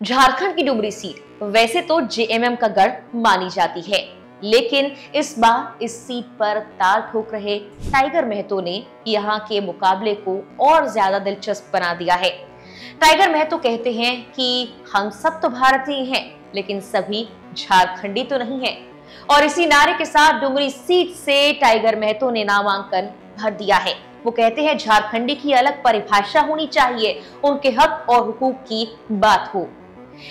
झारखंड की डुमरी सीट वैसे तो जेएमएम का गढ़ मानी जाती है, लेकिन इस बार इस सीट पर ताल ठोक रहे टाइगर महतो ने यहाँ के मुकाबले को और ज़्यादा दिलचस्प बना दिया है। टाइगर महतो कहते हैं कि हम सब तो भारतीय हैं, लेकिन सभी झारखंडी तो नहीं है। और इसी नारे के साथ डुमरी सीट से टाइगर महतो ने नामांकन भर दिया है। वो कहते हैं, झारखंडी की अलग परिभाषा होनी चाहिए, उनके हक और हुकूक की बात हो।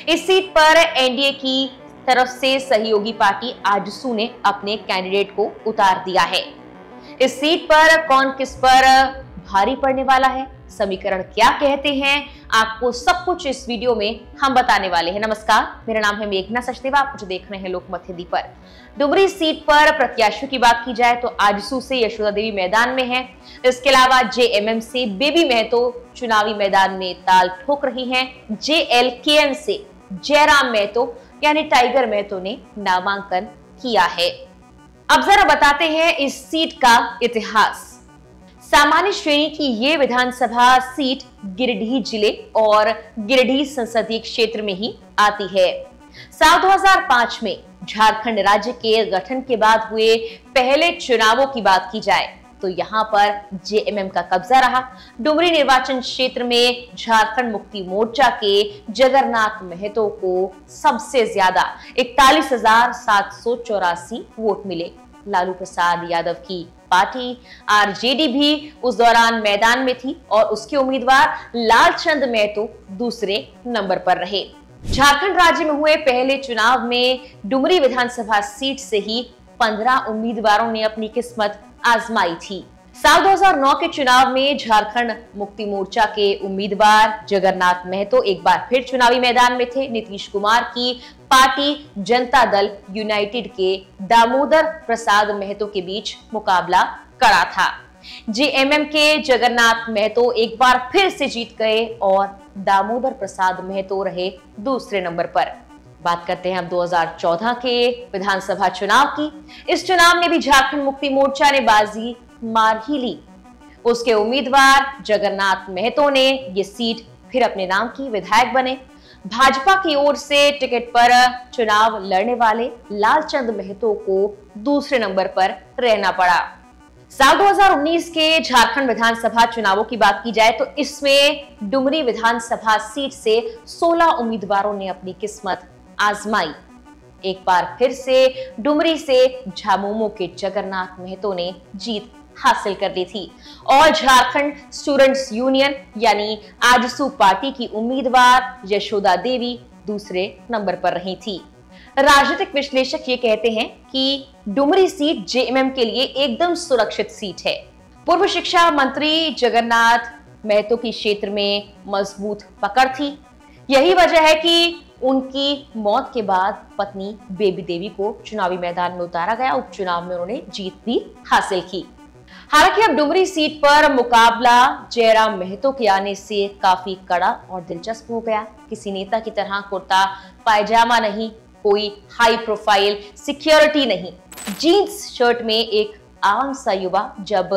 इस सीट पर एनडीए की तरफ़ से सहयोगी पार्टी आजसू ने अपने कैंडिडेट को उतार दिया है। इस सीट पर कौन किस पर भारी पड़ने वाला है। समीकरण क्या कहते हैं? आपको सब कुछ इस वीडियो में हम बताने वाले हैं। नमस्कार, मेरा नाम है मेघना सचदेवा। आप मुझे देख रहे हैं लोकमत हिंदी पर। डुमरी सीट पर प्रत्याशियों की बात की जाए तो आजसू से यशोदा देवी मैदान में है। इसके अलावा जेएमएम से बेबी महतो चुनावी मैदान में ताल ठोक रही हैं। जेएलकेएम से जयराम महतो, यानी टाइगर महतो ने नामांकन किया है। अब जरा बताते हैं इस सीट का इतिहास। सामान्य श्रेणी की ये विधानसभा सीट गिरिडीह ज़िले और गिरिडीह संसदीय क्षेत्र में ही आती है। साल 2005 में झारखंड राज्य के गठन के बाद हुए पहले चुनावों की बात की जाए तो यहाँ पर जेएमएम का कब्जा रहा। डुमरी निर्वाचन क्षेत्र में झारखंड मुक्ति मोर्चा के जगन्नाथ महतो को सबसे ज़्यादा इकतालीस वोट मिले। लालू प्रसाद यादव की पार्टी आरजेडी भी उस दौरान मैदान में थी और उसके उम्मीदवार लालचंद महतो दूसरे नंबर पर रहे। झारखंड राज्य में हुए पहले चुनाव में डुमरी विधानसभा सीट से ही पंद्रह उम्मीदवारों ने अपनी किस्मत आजमाई थी। साल 2009 के चुनाव में झारखंड मुक्ति मोर्चा के उम्मीदवार जगन्नाथ महतो एक बार फिर चुनावी मैदान में थे। नीतीश कुमार की पार्टी जनता दल यूनाइटेड के दामोदर प्रसाद महतो के बीच मुकाबला कड़ा था। जेएमएम के जगन्नाथ महतो एक बार फिर से जीत गए और दामोदर प्रसाद महतो रहे दूसरे नंबर पर। बात करते हैं हम 2014 के विधानसभा चुनाव की। इस चुनाव में भी झारखंड मुक्ति मोर्चा ने बाजी मार ही ली उसके उम्मीदवार जगन्नाथ महतो ने ये सीट फिर अपने नाम की विधायक बने। भाजपा की ओर से टिकट पर चुनाव लड़ने वाले लालचंद महतो को दूसरे नंबर पर रहना पड़ा। साल 2019 के झारखंड विधानसभा चुनावों की बात की जाए तो इसमें डुमरी विधानसभा सीट से 16 उम्मीदवारों ने अपनी किस्मत आजमाई। एक बार फिर से डुमरी से झामुमो के जगन्नाथ महतो ने जीत हासिल कर ली थी। और झारखंड स्टूडेंट्स यूनियन, यानी आजसू पार्टी की उम्मीदवार यशोदा देवी दूसरे नंबर पर रही थी। राजनीतिक विश्लेषक ये कहते हैं कि डुमरी सीट जेएमएम के लिए एकदम सुरक्षित सीट है। पूर्व शिक्षा मंत्री जगन्नाथ महतो की क्षेत्र में मज़बूत पकड़ थी। यही वजह है कि उनकी मौत के बाद पत्नी बेबी देवी को चुनावी मैदान में उतारा गया। उपचुनाव में उन्होंने जीत भी हासिल की। हालाँकि अब डुमरी सीट पर मुकाबला जयराम महतो के आने से काफ़ी कड़ा और दिलचस्प हो गया। किसी नेता की तरह कुर्ता पायजामा नहीं, कोई हाई प्रोफ़ाइल सिक्योरिटी नहीं। जीन्स शर्ट में एक आम सा युवा जब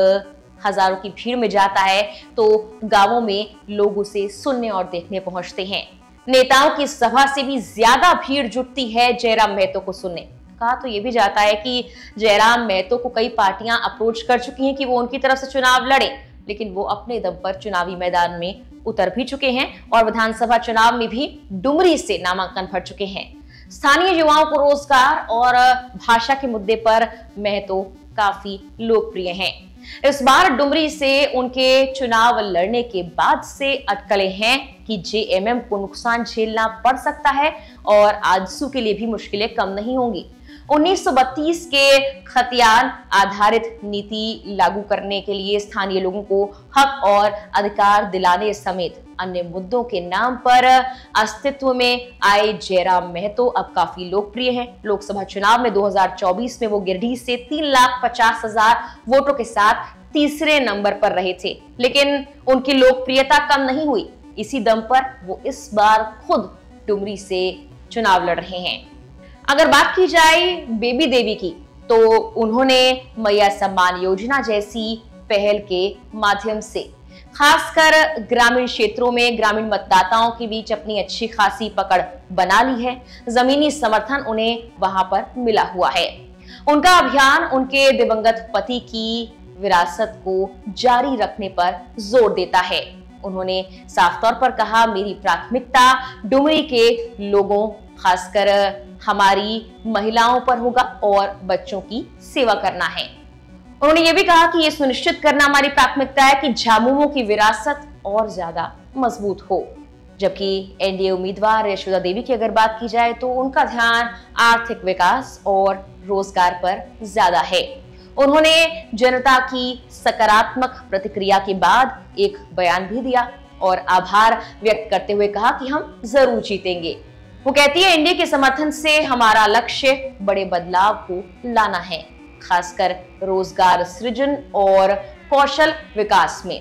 हज़ारों की भीड़ में जाता है तो गाँवों में लोग उसे सुनने और देखने पहुँचते हैं। नेताओं की सभा से भी ज़्यादा भीड़ जुटती है जयराम महतो को सुनने। कहा तो ये भी जाता है कि जयराम महतो को कई पार्टियाँ अप्रोच कर चुकी हैं कि वो उनकी तरफ़ से चुनाव लड़े, लेकिन वो अपने दम पर चुनावी मैदान में उतर भी चुके हैं और विधानसभा चुनाव में भी डुमरी से नामांकन भर चुके हैं। स्थानीय युवाओं को रोज़गार और भाषा के मुद्दे पर महतो काफ़ी लोकप्रिय हैं। इस बार डुमरी से उनके चुनाव लड़ने के बाद से अटकले हैं कि जेएमएम को नुकसान झेलना पड़ सकता है और आजसू के लिए भी मुश्किलें कम नहीं होंगी। 1932 के खतियान आधारित नीति लागू करने के लिए स्थानीय लोगों को हक और अधिकार दिलाने समेत अन्य मुद्दों के नाम पर अस्तित्व में आए जयराम महतो अब काफ़ी लोकप्रिय हैं। लोकसभा चुनाव में 2024 में वो गिरडी से तीन लाख पचास हज़ार वोटों के साथ तीसरे नंबर पर रहे थे, लेकिन उनकी लोकप्रियता कम नहीं हुई। इसी दम पर वो इस बार खुद डुमरी से चुनाव लड़ रहे हैं। अगर बात की जाए बेबी देवी की तो उन्होंने मैया सम्मान योजना जैसी पहल के माध्यम से, खासकर ग्रामीण क्षेत्रों में ग्रामीण मतदाताओं के बीच अपनी अच्छी खासी पकड़ बना ली है। जमीनी समर्थन उन्हें वहाँ पर मिला हुआ है। उनका अभियान उनके दिवंगत पति की विरासत को जारी रखने पर ज़ोर देता है। उन्होंने साफ़ तौर पर कहा, मेरी प्राथमिकता डुमरी के लोगों खासकर हमारी महिलाओं पर होगा और बच्चों की सेवा करना है। उन्होंने ये भी कहा कि ये सुनिश्चित करना हमारी प्राथमिकता है कि झामुमो की विरासत और ज़्यादा मज़बूत हो। जबकि एनडीए उम्मीदवार यशोदा देवी की अगर बात की जाए तो उनका ध्यान आर्थिक विकास और रोज़गार पर ज़्यादा है। उन्होंने जनता की सकारात्मक प्रतिक्रिया के बाद एक बयान भी दिया और आभार व्यक्त करते हुए कहा कि हम ज़रूर जीतेंगे। वो कहती है, इंडिया के समर्थन से हमारा लक्ष्य बड़े बदलाव को लाना है, खासकर रोज़गार सृजन और कौशल विकास में।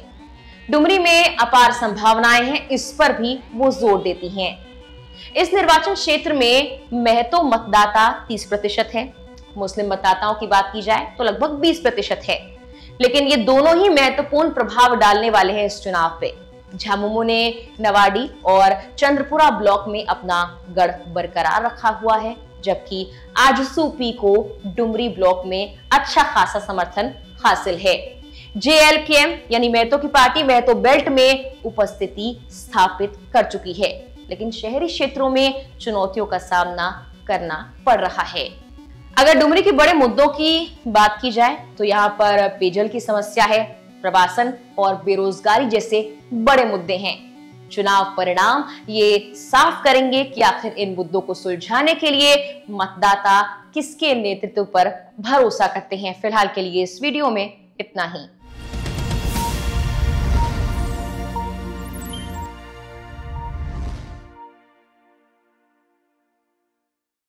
डुमरी में अपार संभावनाएँ हैं, इस पर भी वो ज़ोर देती हैं। इस निर्वाचन क्षेत्र में महतो मतदाता 30 प्रतिशत है। मुस्लिम मतदाताओं की बात की जाए तो लगभग 20 प्रतिशत है। लेकिन ये दोनों ही महत्वपूर्ण प्रभाव डालने वाले हैं इस चुनाव पे। झामुमो ने नवाडी और चंद्रपुरा ब्लॉक में अपना गढ़ बरकरार रखा हुआ है, जबकि आजसू पी को डुमरी ब्लॉक में अच्छा खासा समर्थन हासिल है। जेएलकेएम, यानी महतो की पार्टी, महतो बेल्ट में उपस्थिति स्थापित कर चुकी है, लेकिन शहरी क्षेत्रों में चुनौतियों का सामना करना पड़ रहा है। अगर डुमरी के बड़े मुद्दों की बात की जाए तो यहाँ पर पेयजल की समस्या है प्रवासन और बेरोजगारी जैसे बड़े मुद्दे हैं। चुनाव परिणाम ये साफ़ करेंगे कि आखिर इन मुद्दों को सुलझाने के लिए मतदाता किसके नेतृत्व पर भरोसा करते हैं। फ़िलहाल के लिए इस वीडियो में इतना ही।